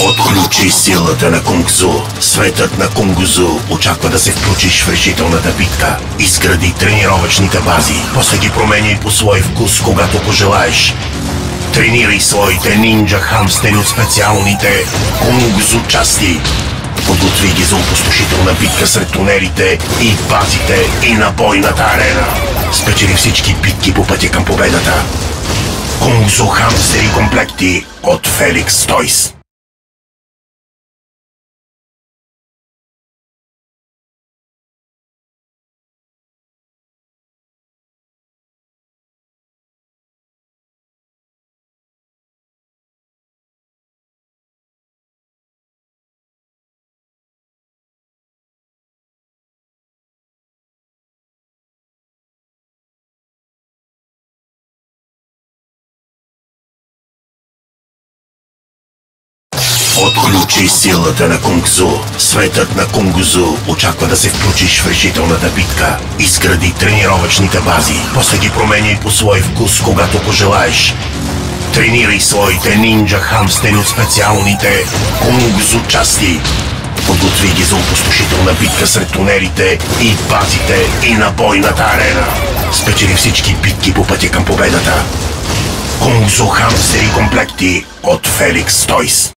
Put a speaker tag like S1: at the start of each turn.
S1: Отключи силата на Кунгзу. Светът на Кунгзу очаква да се включиш в решителната битка. Изгради тренировъчните бази. После ги променяй по свой вкус, когато пожелаеш. Тренирай своите нинджа хамстери от специалните Кунгзу части. Подготви ги за опустошителна битка сред тунелите и базите и на бойната арена. Спечели всички битки по пътя към победата. Кунгзу хамстери комплекти от Феликс Тойс. Отключи силата на Кунгзу. Светът на Кунгзу очаква да се включиш в решителната битка. Изгради тренировъчните бази. После ги променяй по свой вкус, когато пожелаеш. Тренирай своите нинджа хамстери от специалните Кунгзу части. Подготви ги за опустошителна битка сред тунелите и базите и на бойната арена. Спечели всички битки по пътя към победата. Кунгзу хамстери комплекти от Феликс Тойс.